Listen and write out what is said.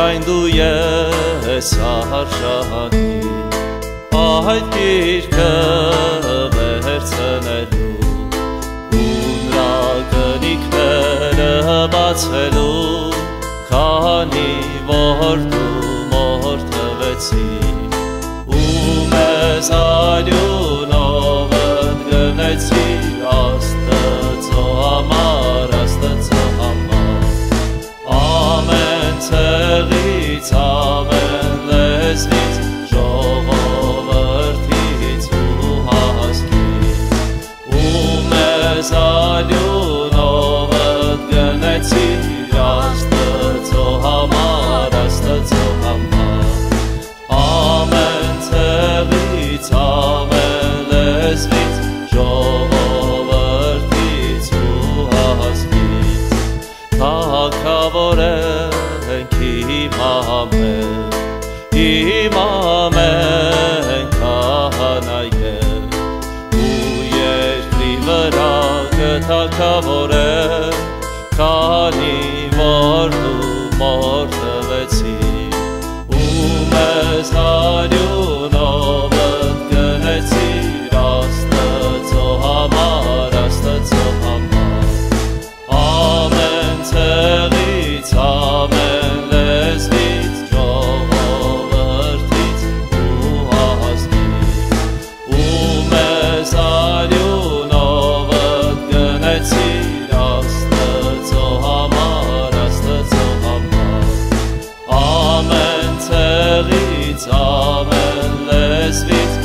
ես արժանի այդ գիրկը վերցնելու ու նրա գնիկները բացելու քանի որ դու մոր տվեցի ու մեզ արյունով ընդգնեցի աստծո աստծո համար ամեն ցեղից ամեն լեզվից ժողովրդից ու հասկից թակավոր ենք իմ ամեն իմ ամեն քահանայել ու երկրի վրա կթակավոր է քանի Auschwitz